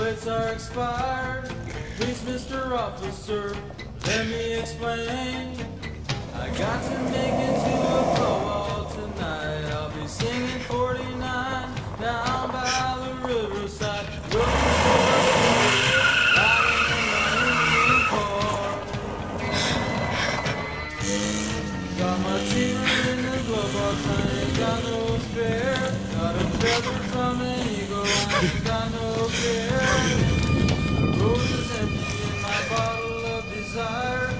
plates are expired. Please, Mr. Officer, let me explain. I got to make it to a ball tonight. I'll be singing 49 down by the riverside. My. Got my teeth in the glove box, I ain't got no spare. Roses empty in my bottle of desire.